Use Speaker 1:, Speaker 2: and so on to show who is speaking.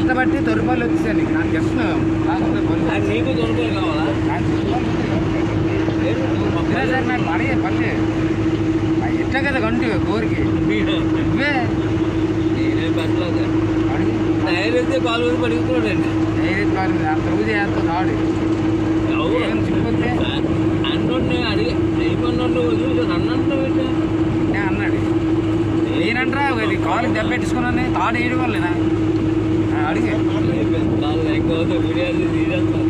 Speaker 1: ఇష్టపట్టి తొరిపాలు వచ్చేసాను నీకు నాకు చెప్తున్నాను
Speaker 2: నీకు కావాలా
Speaker 1: పంపినా సరే నాకు పడే పల్లె ఇట్ట కదా గంటు కోరికి నువ్వే.
Speaker 2: టైర్ అయితే కాలు మీద పడుకుతున్నాడండి
Speaker 1: కాదు అంత రోజు
Speaker 2: అన్నుండి అడిగి అయిపోయినట్టు వదిలి నన్ను అంటావు
Speaker 1: నేను అన్నాడు. నేనంటరా అది కాలు దెబ్బెట్టుకున్నాను తాడు వేయడం వల్లేనా అడిగి
Speaker 2: కాలు ఎక్కువ వీడియో తీసేస్తాను